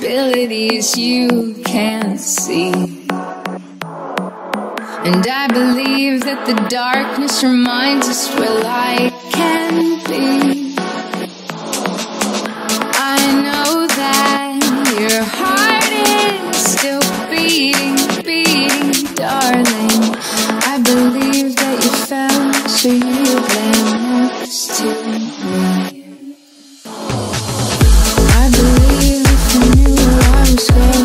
realities you can't see. And I believe that the darkness reminds us where light can be. I know that your heart is still beating, beating, darling. I believe that you fell, so you lay next to me. so